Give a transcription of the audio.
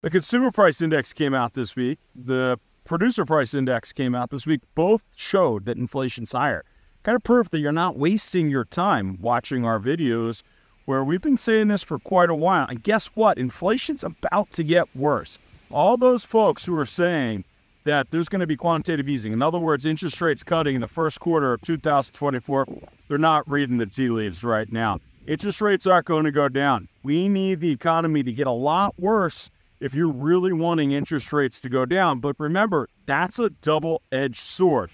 The consumer price index came out this week. The producer price index came out this week. Both showed that inflation's higher. Kind of proof that you're not wasting your time watching our videos where we've been saying this for quite a while. And guess what? Inflation's about to get worse. All those folks who are saying that there's going to be quantitative easing, in other words, interest rates cutting in the first quarter of 2024, they're not reading the tea leaves right now. Interest rates aren't going to go down. We need the economy to get a lot worse if you're really wanting interest rates to go down. But remember, that's a double edged sword.